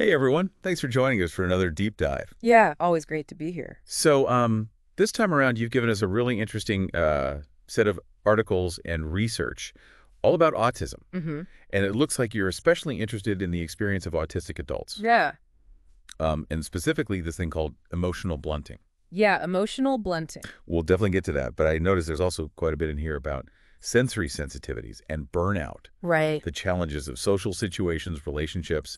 Hey, everyone. Thanks for joining us for another deep dive. Yeah, always great to be here. So um, this time around, you've given us a really interesting uh, set of articles and research all about autism. Mm-hmm. And it looks like you're especially interested in the experience of autistic adults, Yeah. um, and specifically this thing called emotional blunting. Yeah, emotional blunting. We'll definitely get to that, but I noticed there's also quite a bit in here about sensory sensitivities and burnout, Right. the challenges of social situations, relationships,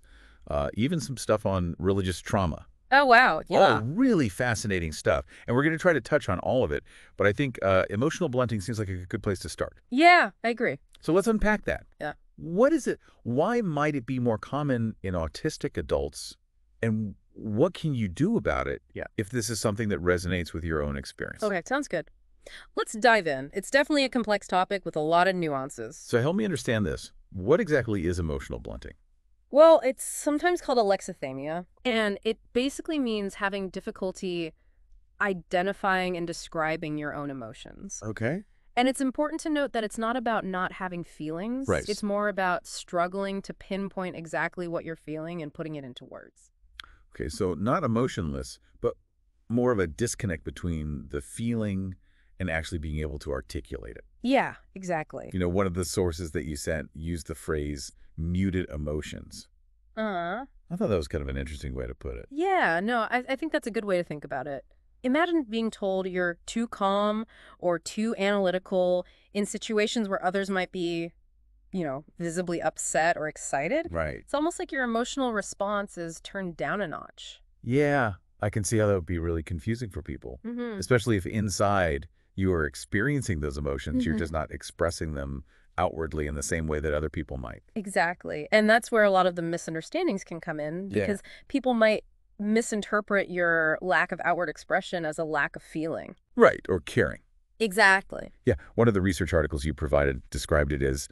uh, even some stuff on religious trauma. Oh, wow. Yeah. All really fascinating stuff. And we're going to try to touch on all of it. But I think uh, emotional blunting seems like a good place to start. Yeah, I agree. So let's unpack that. Yeah. What is it? Why might it be more common in autistic adults? And what can you do about it Yeah. if this is something that resonates with your own experience? Okay, sounds good. Let's dive in. It's definitely a complex topic with a lot of nuances. So help me understand this. What exactly is emotional blunting? Well, it's sometimes called alexithymia, and it basically means having difficulty identifying and describing your own emotions. Okay. And it's important to note that it's not about not having feelings. Right. It's more about struggling to pinpoint exactly what you're feeling and putting it into words. Okay, so not emotionless, but more of a disconnect between the feeling and actually being able to articulate it. Yeah, exactly. You know, one of the sources that you sent used the phrase muted emotions. Uh, I thought that was kind of an interesting way to put it. yeah, no, I, I think that's a good way to think about it. Imagine being told you're too calm or too analytical in situations where others might be, you know, visibly upset or excited. Right. It's almost like your emotional response is turned down a notch. Yeah, I can see how that would be really confusing for people, Mm-hmm. especially if inside you are experiencing those emotions, you're Mhm. just not expressing them outwardly in the same way that other people might. Exactly. And that's where a lot of the misunderstandings can come in Yeah. because people might misinterpret your lack of outward expression as a lack of feeling. Right, or caring. Exactly. Yeah, one of the research articles you provided described it as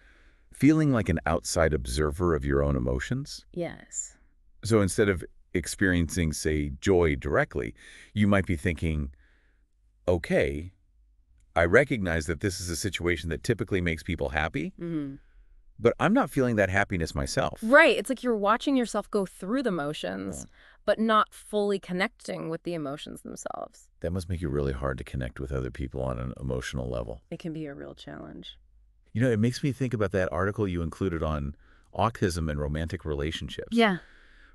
feeling like an outside observer of your own emotions. Yes. So instead of experiencing, say, joy directly, you might be thinking, okay, I recognize that this is a situation that typically makes people happy, hmm but I'm not feeling that happiness myself. Right. It's like you're watching yourself go through the motions, but not fully connecting with the emotions themselves. That must make it really hard to connect with other people on an emotional level. It can be a real challenge. You know, it makes me think about that article you included on autism and romantic relationships. Yeah.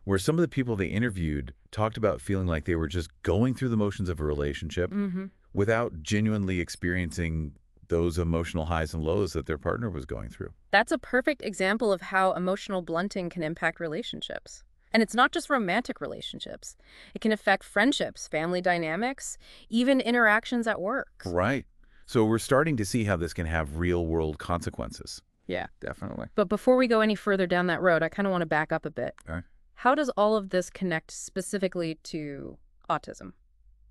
Where some of the people they interviewed talked about feeling like they were just going through the motions of a relationship hmm without genuinely experiencing those emotional highs and lows that their partner was going through. That's a perfect example of how emotional blunting can impact relationships. And it's not just romantic relationships. It can affect friendships, family dynamics, even interactions at work. Right. So we're starting to see how this can have real world consequences. Yeah. Definitely. But before we go any further down that road, I kind of want to back up a bit. Okay. How does all of this connect specifically to autism?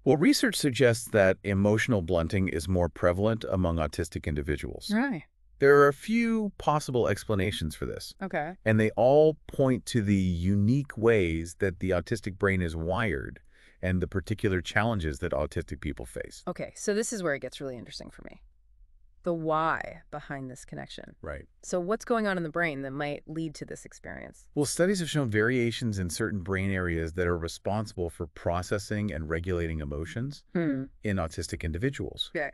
Well, research suggests that emotional blunting is more prevalent among autistic individuals. Right. There are a few possible explanations for this, Okay. and they all point to the unique ways that the autistic brain is wired and the particular challenges that autistic people face. Okay, so this is where it gets really interesting for me. The why behind this connection. Right. So what's going on in the brain that might lead to this experience? Well, studies have shown variations in certain brain areas that are responsible for processing and regulating emotions Hmm. in autistic individuals. Okay.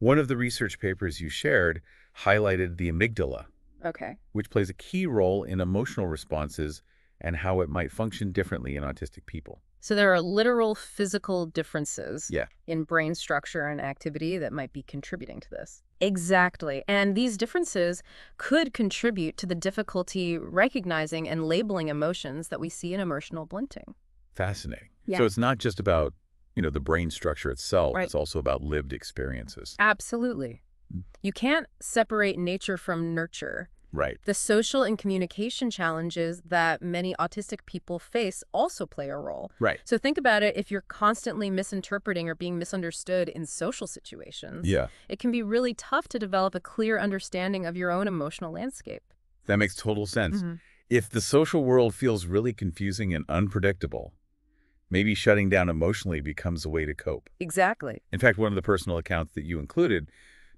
One of the research papers you shared highlighted the amygdala, Okay. which plays a key role in emotional responses and how it might function differently in autistic people. So there are literal physical differences Yeah. in brain structure and activity that might be contributing to this. Exactly. And these differences could contribute to the difficulty recognizing and labeling emotions that we see in emotional blunting. Fascinating. Yeah. So it's not just about, you know, the brain structure itself, Right. it's also about lived experiences. Absolutely. Mm. You can't separate nature from nurture. Right. The social and communication challenges that many autistic people face also play a role. Right. So think about it if you're constantly misinterpreting or being misunderstood in social situations. Yeah. It can be really tough to develop a clear understanding of your own emotional landscape. That makes total sense. Mm-hmm. If the social world feels really confusing and unpredictable, maybe shutting down emotionally becomes a way to cope. Exactly. In fact, one of the personal accounts that you included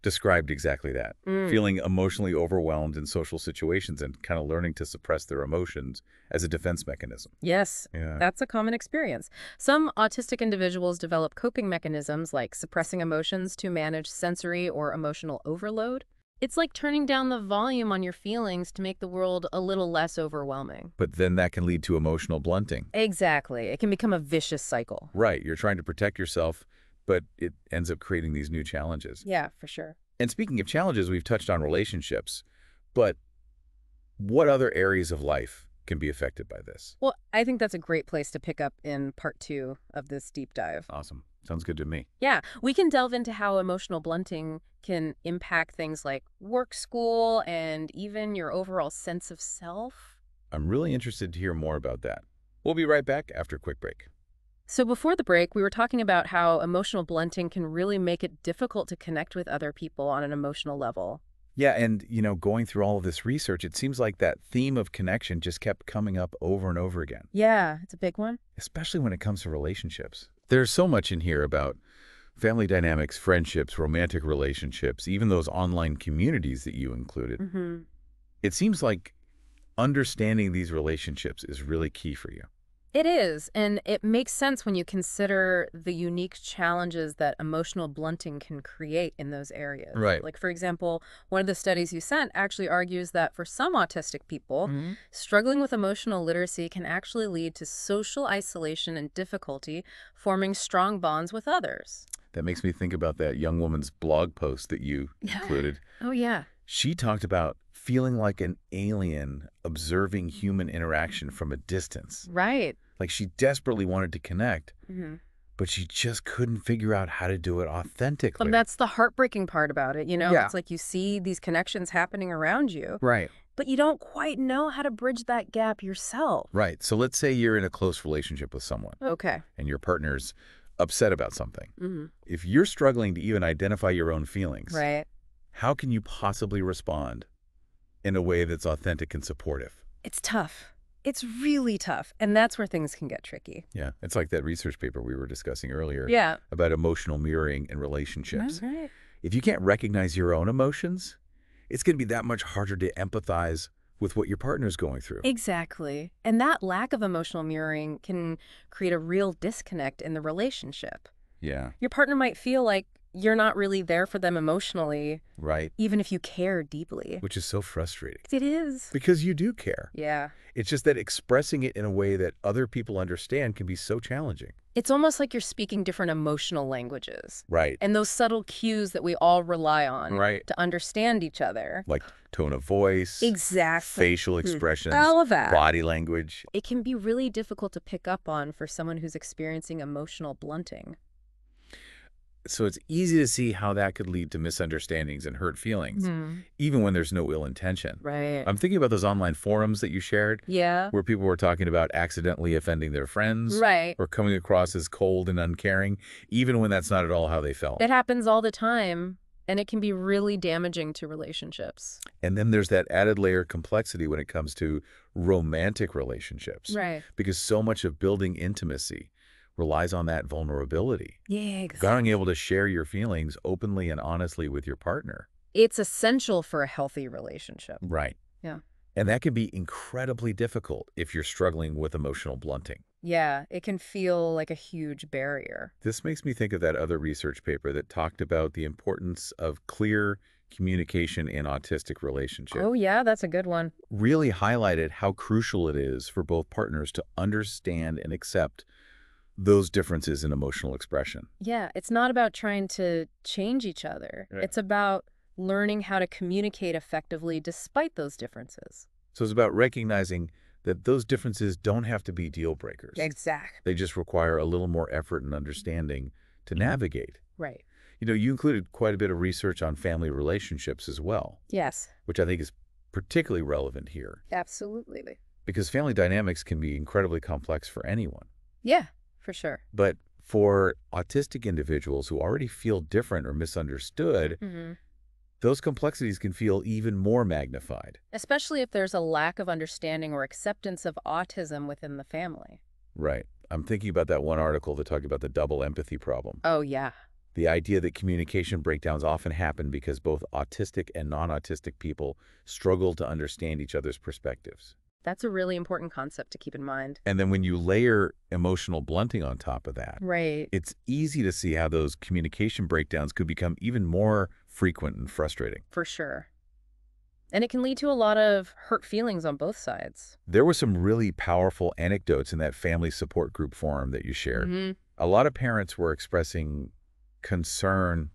described exactly that. Mm. Feeling emotionally overwhelmed in social situations and kind of learning to suppress their emotions as a defense mechanism. Yes, Yeah. That's a common experience. Some autistic individuals develop coping mechanisms like suppressing emotions to manage sensory or emotional overload. It's like turning down the volume on your feelings to make the world a little less overwhelming. But then that can lead to emotional blunting. Exactly. It can become a vicious cycle. Right. You're trying to protect yourself, but it ends up creating these new challenges. Yeah, for sure. And speaking of challenges, we've touched on relationships, but what other areas of life can be affected by this? Well, I think that's a great place to pick up in part two of this deep dive. Awesome. Sounds good to me. Yeah, we can delve into how emotional blunting can impact things like work, school, and even your overall sense of self. I'm really interested to hear more about that. We'll be right back after a quick break. So before the break, we were talking about how emotional blunting can really make it difficult to connect with other people on an emotional level. Yeah, and you know, going through all of this research, it seems like that theme of connection just kept coming up over and over again, Yeah, it's a big one. especially when it comes to relationships. There's so much in here about family dynamics, friendships, romantic relationships, even those online communities that you included. Mm-hmm. It seems like understanding these relationships is really key for you. It is, and it makes sense when you consider the unique challenges that emotional blunting can create in those areas. Right. Like, for example, one of the studies you sent actually argues that for some autistic people, Mm-hmm. struggling with emotional literacy can actually lead to social isolation and difficulty forming strong bonds with others. That makes me think about that young woman's blog post that you Yeah. included. Oh, yeah. She talked about feeling like an alien observing human interaction from a distance. Right. Like she desperately wanted to connect, hmm but she just couldn't figure out how to do it authentically. And that's the heartbreaking part about it. You know, Yeah. it's like you see these connections happening around you, right. but you don't quite know how to bridge that gap yourself. Right. So let's say you're in a close relationship with someone Okay. and your partner's upset about something. hmm If you're struggling to even identify your own feelings, Right. how can you possibly respond in a way that's authentic and supportive? It's tough. It's really tough. And that's where things can get tricky. Yeah. It's like that research paper we were discussing earlier Yeah. about emotional mirroring and relationships. Right. If you can't recognize your own emotions, it's going to be that much harder to empathize with what your partner's going through. Exactly. And that lack of emotional mirroring can create a real disconnect in the relationship. Yeah. Your partner might feel like you're not really there for them emotionally, Right. even if you care deeply. Which is so frustrating It is. because you do care. Yeah. It's just that expressing it in a way that other people understand can be so challenging. It's almost like you're speaking different emotional languages. Right. And those subtle cues that we all rely on Right. to understand each other. Like tone of voice, Exactly. facial hmm. expressions, All of that. body language. It can be really difficult to pick up on for someone who's experiencing emotional blunting. So it's easy to see how that could lead to misunderstandings and hurt feelings, mm-hmm. even when there's no ill intention. Right. I'm thinking about those online forums that you shared yeah. where people were talking about accidentally offending their friends Right. or coming across as cold and uncaring, even when that's not at all how they felt. It happens all the time, and it can be really damaging to relationships. And then there's that added layer of complexity when it comes to romantic relationships. Right. Because so much of building intimacy relies on that vulnerability. Yeah, Being able to share your feelings openly and honestly with your partner. It's essential for a healthy relationship. Right. Yeah. And that can be incredibly difficult if you're struggling with emotional blunting. Yeah, it can feel like a huge barrier. This makes me think of that other research paper that talked about the importance of clear communication in autistic relationships. Oh, yeah, that's a good one. Really highlighted how crucial it is for both partners to understand and accept those differences in emotional expression. Yeah, it's not about trying to change each other. Right. It's about learning how to communicate effectively despite those differences. So it's about recognizing that those differences don't have to be deal breakers. Exactly. They just require a little more effort and understanding to navigate. Right. You know, you included quite a bit of research on family relationships as well, Yes, which I think is particularly relevant here absolutely. because family dynamics can be incredibly complex for anyone. Yeah, for sure. But for autistic individuals who already feel different or misunderstood, hmm those complexities can feel even more magnified. Especially if there's a lack of understanding or acceptance of autism within the family. Right. I'm thinking about that one article that talked about the double empathy problem. Oh, yeah. The idea that communication breakdowns often happen because both autistic and non-autistic people struggle to understand each other's perspectives. That's a really important concept to keep in mind. And then when you layer emotional blunting on top of that, Right. it's easy to see how those communication breakdowns could become even more frequent and frustrating. For sure. And it can lead to a lot of hurt feelings on both sides. There were some really powerful anecdotes in that family support group forum that you shared. Mhm. A lot of parents were expressing concern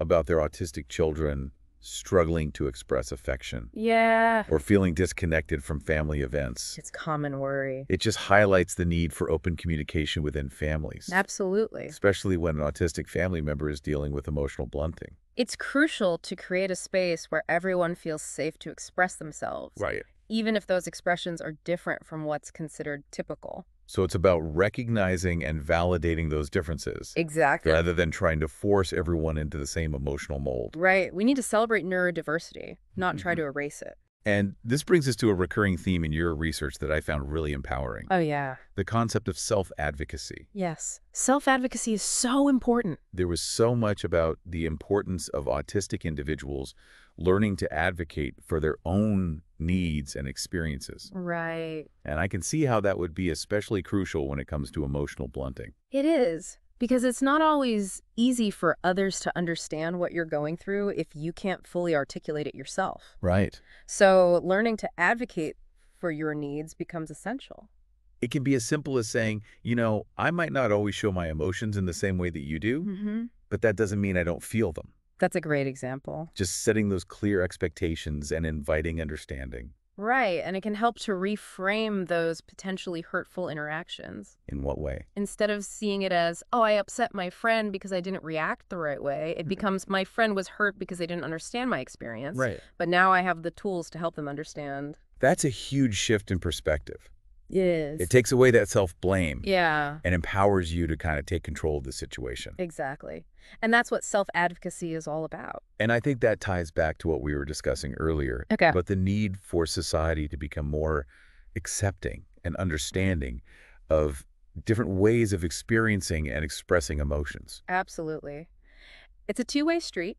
about their autistic children struggling to express affection Yeah. or feeling disconnected from family events. It's common worry. It just highlights the need for open communication within families, Absolutely. especially when an autistic family member is dealing with emotional blunting. It's crucial to create a space where everyone feels safe to express themselves, Right. even if those expressions are different from what's considered typical. So it's about recognizing and validating those differences Exactly. rather than trying to force everyone into the same emotional mold. Right. We need to celebrate neurodiversity, not try Mhm. to erase it. And this brings us to a recurring theme in your research that I found really empowering. Oh, yeah. the concept of self-advocacy. Yes. Self advocacy is so important. There was so much about the importance of autistic individuals learning to advocate for their own needs and experiences. Right. And I can see how that would be especially crucial when it comes to emotional blunting. It is. Because it's not always easy for others to understand what you're going through if you can't fully articulate it yourself. Right. So, learning to advocate for your needs becomes essential. It can be as simple as saying, you know, I might not always show my emotions in the same way that you do, Mm-hmm. but that doesn't mean I don't feel them. That's a great example. Just setting those clear expectations and inviting understanding. Right. And it can help to reframe those potentially hurtful interactions. In what way? Instead of seeing it as, oh, I upset my friend because I didn't react the right way, it mm-hmm. becomes my friend was hurt because they didn't understand my experience. Right. But now I have the tools to help them understand. That's a huge shift in perspective. Yes. It takes away that self-blame yeah. and empowers you to kind of take control of the situation. Exactly. And that's what self advocacy is all about. And I think that ties back to what we were discussing earlier Okay. about the need for society to become more accepting and understanding of different ways of experiencing and expressing emotions. Absolutely. It's a two way street.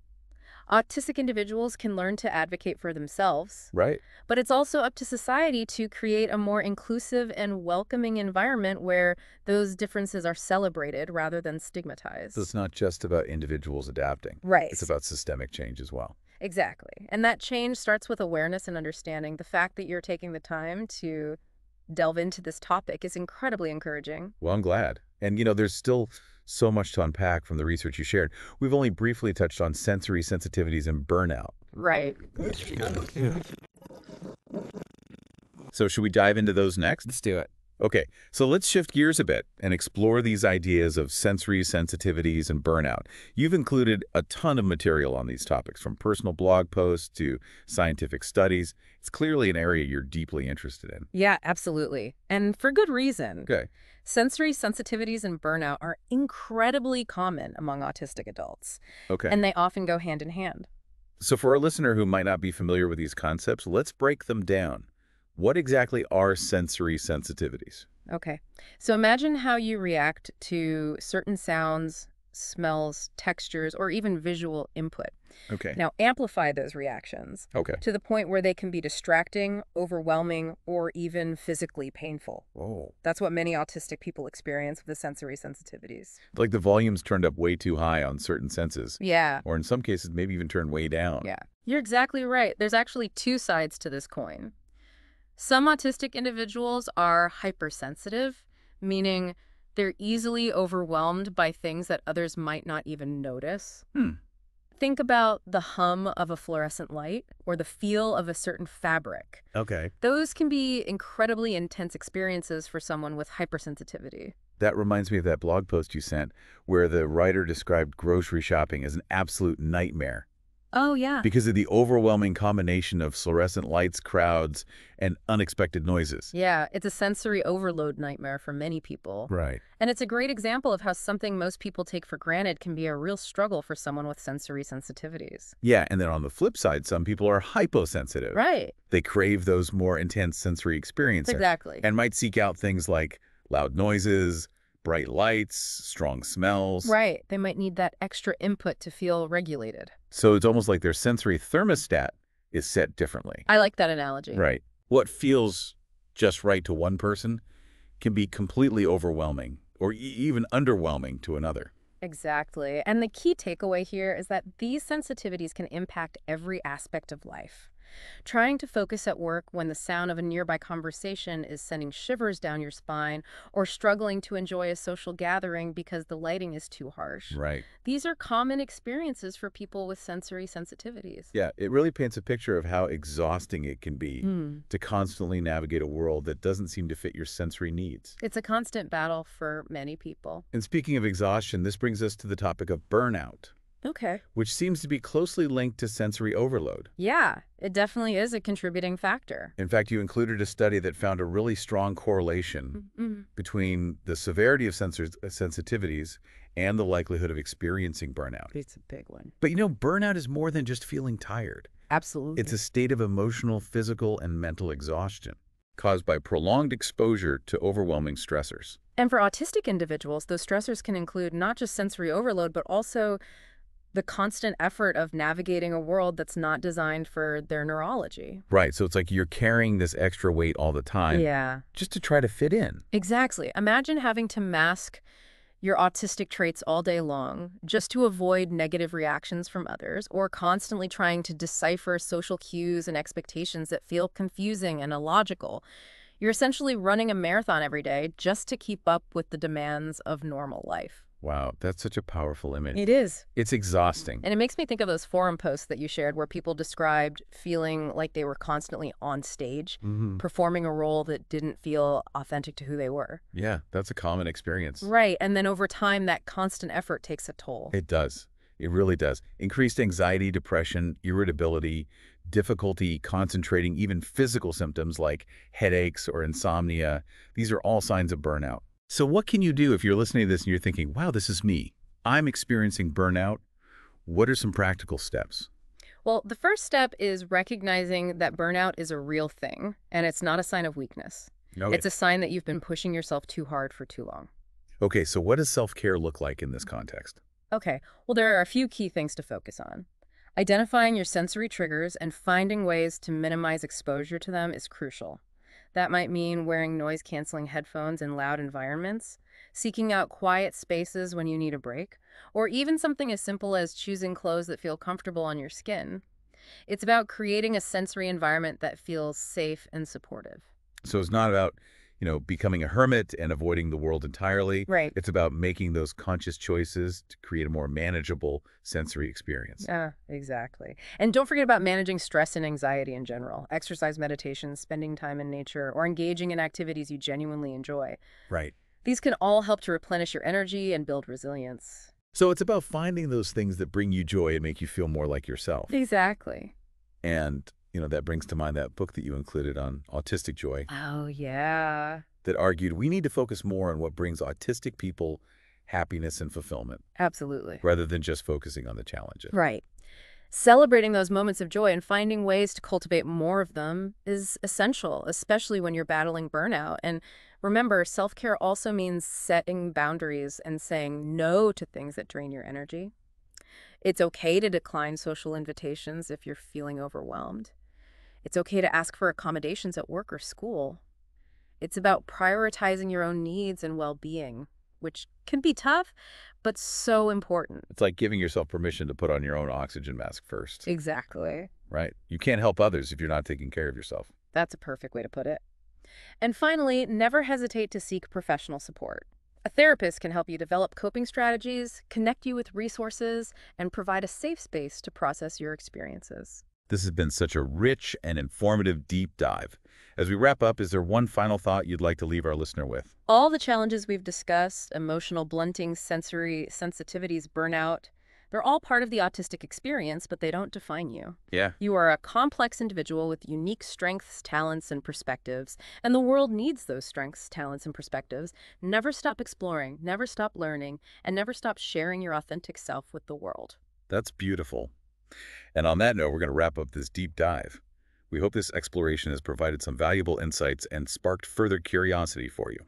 Autistic individuals can learn to advocate for themselves, Right. but it's also up to society to create a more inclusive and welcoming environment where those differences are celebrated rather than stigmatized. So it's not just about individuals adapting. right. It's about systemic change as well. Exactly. And that change starts with awareness and understanding. The fact that you're taking the time to delve into this topic is incredibly encouraging. Well, I'm glad. And, you know, there's still so much to unpack from the research you shared. We've only briefly touched on sensory sensitivities and burnout. Right. So should we dive into those next? Let's do it. Okay, so let's shift gears a bit and explore these ideas of sensory sensitivities and burnout. You've included a ton of material on these topics, from personal blog posts to scientific studies. It's clearly an area you're deeply interested in. Yeah, absolutely. And for good reason. Okay, Sensory sensitivities and burnout are incredibly common among autistic adults, okay. and they often go hand in hand. so for a listener who might not be familiar with these concepts, let's break them down. What exactly are sensory sensitivities? Okay. So imagine how you react to certain sounds, smells, textures, or even visual input. Okay. Now, amplify those reactions Okay. to the point where they can be distracting, overwhelming, or even physically painful. Oh. That's what many autistic people experience with the sensory sensitivities. Like the volume's turned up way too high on certain senses, Yeah. or in some cases, maybe even turned way down. Yeah. You're exactly right. There's actually two sides to this coin. Some autistic individuals are hypersensitive, meaning they're easily overwhelmed by things that others might not even notice. Hmm. Think about the hum of a fluorescent light or the feel of a certain fabric. Okay. Those can be incredibly intense experiences for someone with hypersensitivity. That reminds me of that blog post you sent where the writer described grocery shopping as an absolute nightmare Oh, yeah. because of the overwhelming combination of fluorescent lights, crowds, and unexpected noises. Yeah, it's a sensory overload nightmare for many people. Right. And it's a great example of how something most people take for granted can be a real struggle for someone with sensory sensitivities. Yeah, and then on the flip side, some people are hyposensitive. Right. They crave those more intense sensory experiences Exactly. and might seek out things like loud noises, bright lights, strong smells. Right. They might need that extra input to feel regulated. So it's almost like their sensory thermostat is set differently. I like that analogy. Right. What feels just right to one person can be completely overwhelming or e even underwhelming to another. Exactly. And the key takeaway here is that these sensitivities can impact every aspect of life. Trying to focus at work when the sound of a nearby conversation is sending shivers down your spine, or struggling to enjoy a social gathering because the lighting is too harsh. Right. These are common experiences for people with sensory sensitivities. Yeah, it really paints a picture of how exhausting it can be Hmm. to constantly navigate a world that doesn't seem to fit your sensory needs. It's a constant battle for many people. And speaking of exhaustion, this brings us to the topic of burnout, Okay. which seems to be closely linked to sensory overload. Yeah, it definitely is a contributing factor. In fact, you included a study that found a really strong correlation Mhm. between the severity of sensors, uh, sensitivities and the likelihood of experiencing burnout. It's a big one. But you know, burnout is more than just feeling tired. Absolutely. It's a state of emotional, physical, and mental exhaustion caused by prolonged exposure to overwhelming stressors. And for autistic individuals, those stressors can include not just sensory overload, but also the constant effort of navigating a world that's not designed for their neurology. Right, so it's like you're carrying this extra weight all the time Yeah. just to try to fit in. Exactly. Imagine having to mask your autistic traits all day long just to avoid negative reactions from others, or constantly trying to decipher social cues and expectations that feel confusing and illogical. You're essentially running a marathon every day just to keep up with the demands of normal life. Wow, that's such a powerful image. It is. It's exhausting. And it makes me think of those forum posts that you shared where people described feeling like they were constantly on stage, Mhm. performing a role that didn't feel authentic to who they were. Yeah, that's a common experience. Right. And then over time, that constant effort takes a toll. It does. It really does. Increased anxiety, depression, irritability, difficulty concentrating, even physical symptoms like headaches or insomnia. These are all signs of burnout. So what can you do if you're listening to this and you're thinking, wow, this is me. I'm experiencing burnout. What are some practical steps? Well, the first step is recognizing that burnout is a real thing and it's not a sign of weakness. Okay. It's a sign that you've been pushing yourself too hard for too long. okay, so what does self-care look like in this context? Okay, well, there are a few key things to focus on. Identifying your sensory triggers and finding ways to minimize exposure to them is crucial. That might mean wearing noise-canceling headphones in loud environments, seeking out quiet spaces when you need a break, or even something as simple as choosing clothes that feel comfortable on your skin. It's about creating a sensory environment that feels safe and supportive. So it's not about, you know, becoming a hermit and avoiding the world entirely. Right. It's about making those conscious choices to create a more manageable sensory experience. Yeah, exactly. And don't forget about managing stress and anxiety in general. Exercise, meditation, spending time in nature, or engaging in activities you genuinely enjoy. Right. These can all help to replenish your energy and build resilience. So it's about finding those things that bring you joy and make you feel more like yourself. Exactly. And, you know, that brings to mind that book that you included on autistic joy Oh, yeah. that argued we need to focus more on what brings autistic people happiness and fulfillment Absolutely. rather than just focusing on the challenges. Right. Celebrating those moments of joy and finding ways to cultivate more of them is essential, especially when you're battling burnout. And remember, self-care also means setting boundaries and saying no to things that drain your energy. It's okay to decline social invitations if you're feeling overwhelmed. It's okay to ask for accommodations at work or school. It's about prioritizing your own needs and well-being, which can be tough, but so important. It's like giving yourself permission to put on your own oxygen mask first, Exactly. right? You can't help others if you're not taking care of yourself. That's a perfect way to put it. And finally, never hesitate to seek professional support. A therapist can help you develop coping strategies, connect you with resources, and provide a safe space to process your experiences. This has been such a rich and informative deep dive. As we wrap up, is there one final thought you'd like to leave our listener with? All the challenges we've discussed, emotional blunting, sensory sensitivities, burnout, they're all part of the autistic experience, but they don't define you. Yeah. You are a complex individual with unique strengths, talents, and perspectives, and the world needs those strengths, talents, and perspectives. Never stop exploring, never stop learning, and never stop sharing your authentic self with the world. That's beautiful. And on that note, we're going to wrap up this deep dive. We hope this exploration has provided some valuable insights and sparked further curiosity for you.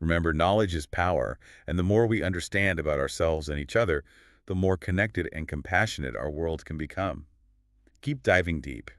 Remember, knowledge is power, and the more we understand about ourselves and each other, the more connected and compassionate our world can become. Keep diving deep.